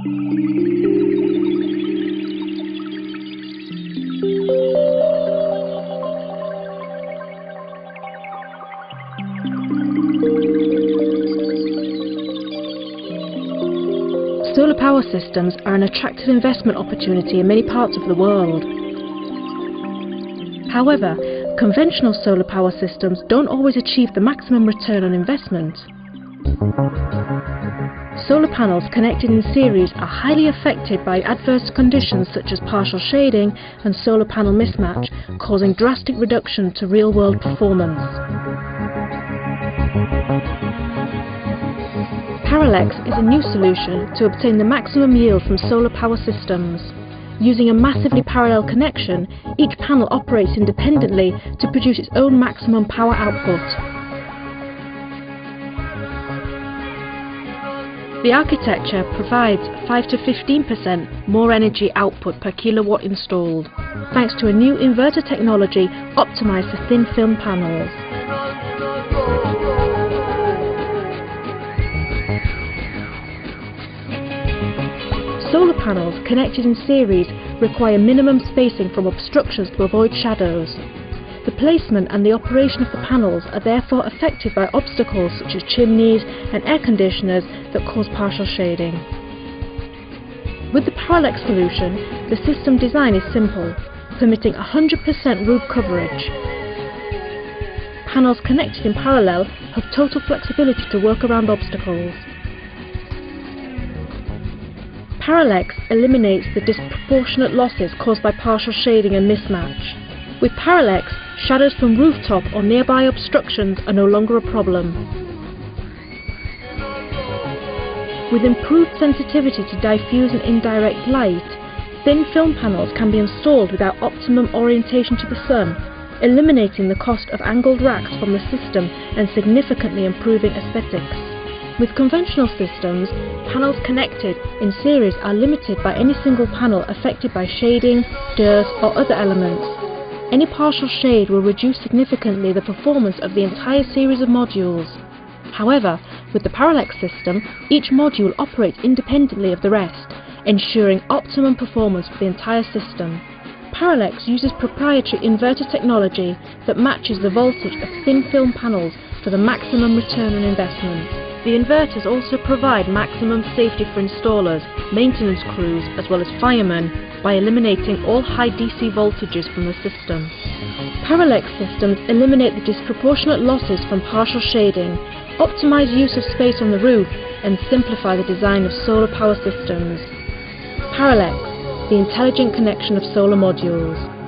Solar power systems are an attractive investment opportunity in many parts of the world. However, conventional solar power systems don't always achieve the maximum return on investment. Solar panels connected in series are highly affected by adverse conditions such as partial shading and solar panel mismatch, causing drastic reduction to real-world performance. Paralex is a new solution to obtain the maximum yield from solar power systems. Using a massively parallel connection, each panel operates independently to produce its own maximum power output. The architecture provides 5 to 15% more energy output per kilowatt installed, thanks to a new inverter technology optimized for thin film panels. Solar panels connected in series require minimum spacing from obstructions to avoid shadows. The placement and the operation of the panels are therefore affected by obstacles such as chimneys and air conditioners that cause partial shading. With the Paralex solution, the system design is simple, permitting 100% roof coverage. Panels connected in parallel have total flexibility to work around obstacles. Paralex eliminates the disproportionate losses caused by partial shading and mismatch. With Paralex, shadows from rooftop or nearby obstructions are no longer a problem. With improved sensitivity to diffuse and indirect light, thin film panels can be installed without optimum orientation to the sun, eliminating the cost of angled racks from the system and significantly improving aesthetics. With conventional systems, panels connected in series are limited by any single panel affected by shading, dirt or other elements. Any partial shade will reduce significantly the performance of the entire series of modules. However, with the Paralex system, each module operates independently of the rest, ensuring optimum performance for the entire system. Paralex uses proprietary inverter technology that matches the voltage of thin film panels for the maximum return on investment. The inverters also provide maximum safety for installers, maintenance crews, as well as firemen by eliminating all high DC voltages from the system. Paralex systems eliminate the disproportionate losses from partial shading, optimize use of space on the roof, and simplify the design of solar power systems. Paralex, the intelligent connection of solar modules.